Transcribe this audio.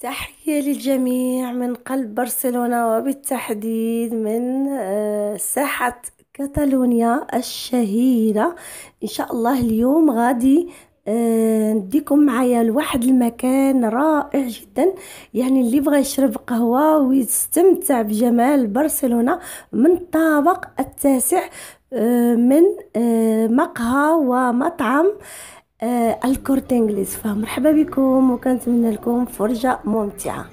تحية للجميع من قلب برشلونة وبالتحديد من آه، ساحة كاتالونيا الشهيرة. إن شاء الله اليوم غادي آه، نديكم معايا لواحد المكان رائع جدا. يعني اللي بغى يشرب قهوة ويستمتع بجمال برشلونة من الطابق التاسع آه، من مقهى ومطعم الكورت إنجليز فمرحبا بكم وكنتمنى لكم فرجة ممتعة.